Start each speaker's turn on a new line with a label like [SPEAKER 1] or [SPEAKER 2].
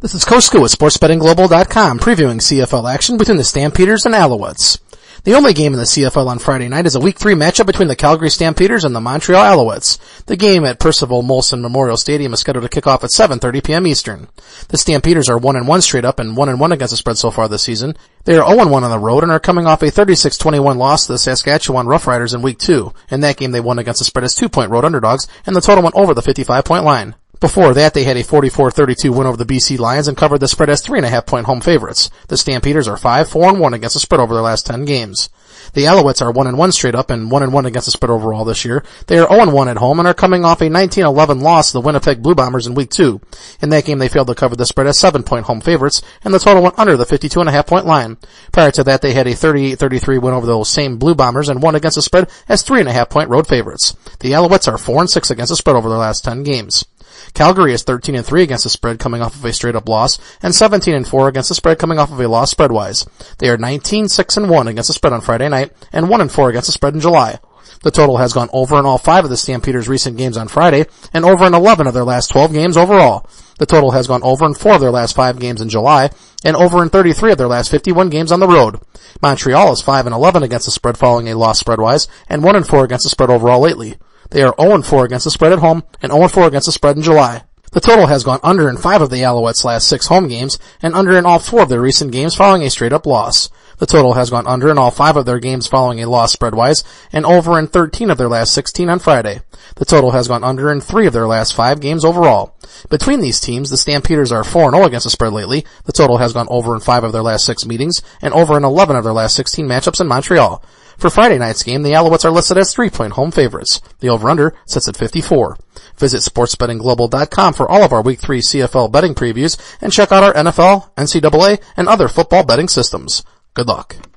[SPEAKER 1] This is Koska with SportsBettingGlobal.com previewing CFL action between the Stampeders and Alouettes. The only game in the CFL on Friday night is a Week 3 matchup between the Calgary Stampeders and the Montreal Alouettes. The game at Percival Molson Memorial Stadium is scheduled to kick off at 7.30 p.m. Eastern. The Stampeders are 1-1 straight up and 1-1 against the spread so far this season. They are 0-1 on the road and are coming off a 36-21 loss to the Saskatchewan Roughriders in Week 2. In that game they won against the spread as 2-point road underdogs and the total went over the 55-point line. Before that, they had a 44-32 win over the BC Lions and covered the spread as three and a half point home favorites. The Stampeders are 5-4-1 against the spread over their last 10 games. The Alouettes are 1-1 straight up and 1-1 against the spread overall this year. They are 0-1 at home and are coming off a 19-11 loss to the Winnipeg Blue Bombers in week two. In that game, they failed to cover the spread as seven point home favorites and the total went under the 52 and a half point line. Prior to that, they had a 38-33 win over those same Blue Bombers and won against the spread as three and a half point road favorites. The Alouettes are 4-6 against the spread over their last 10 games. Calgary is 13 and 3 against the spread coming off of a straight up loss and 17 and 4 against the spread coming off of a loss spread wise. They are 19 6 and 1 against the spread on Friday night and 1 and 4 against the spread in July. The total has gone over in all five of the Stampeders recent games on Friday and over in 11 of their last 12 games overall. The total has gone over in four of their last five games in July and over in 33 of their last 51 games on the road. Montreal is 5 and 11 against the spread following a loss spread wise and 1 and 4 against the spread overall lately. They are 0-4 against the spread at home and 0-4 against the spread in July. The total has gone under in five of the Alouettes' last six home games and under in all four of their recent games following a straight up loss. The total has gone under in all five of their games following a loss spread-wise and over in 13 of their last 16 on Friday. The total has gone under in three of their last five games overall. Between these teams, the Stampeders are 4-0 against the spread lately. The total has gone over in five of their last six meetings and over in 11 of their last 16 matchups in Montreal. For Friday night's game, the Alouettes are listed as three-point home favorites. The over-under sits at 54. Visit sportsbettingglobal.com for all of our Week 3 CFL betting previews and check out our NFL, NCAA, and other football betting systems. Good luck.